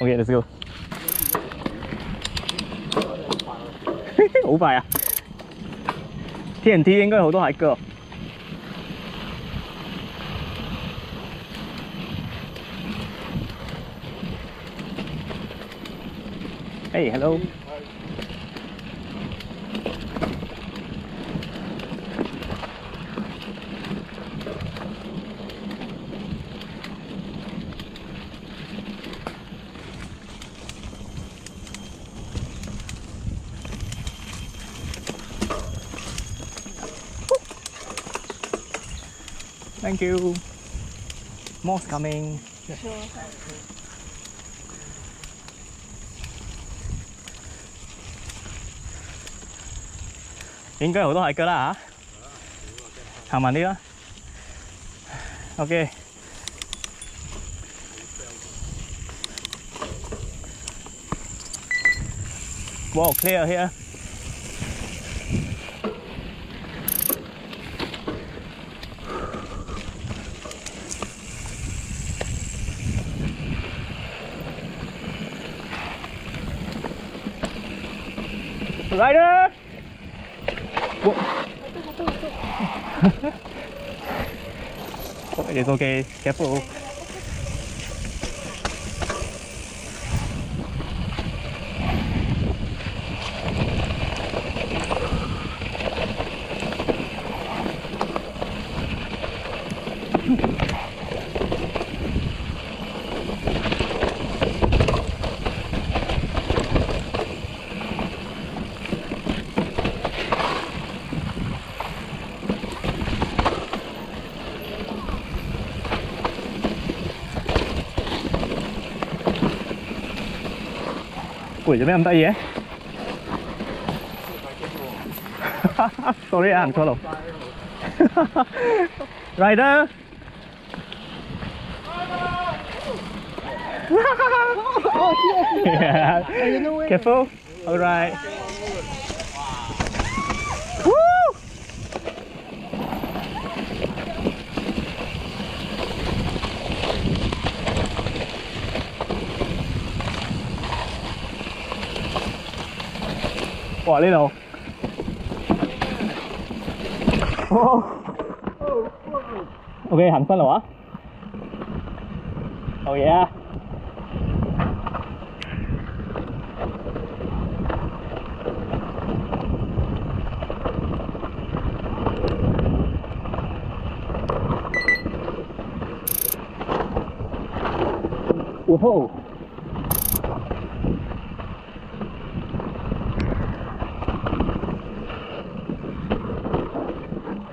OK let's go 好快啊！TNT 应该好多蟹脚。Hey, hello. Thank you. More's coming. Yeah. Sure. Đến cái đó hải cơ đó hả? Hàng màn đi đó. Ok. Wow, clear here. Rider! Whoa. it's okay. Careful. Sorry, I'm sorry อ่านถูกหรอ rider careful. Alright Wow, lên đâu? Oh. Ok, hẳn phân rồi á? Oh yeah.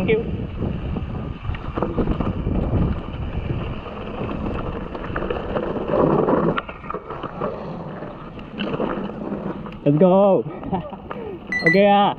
Thank you. Let's go. ok à.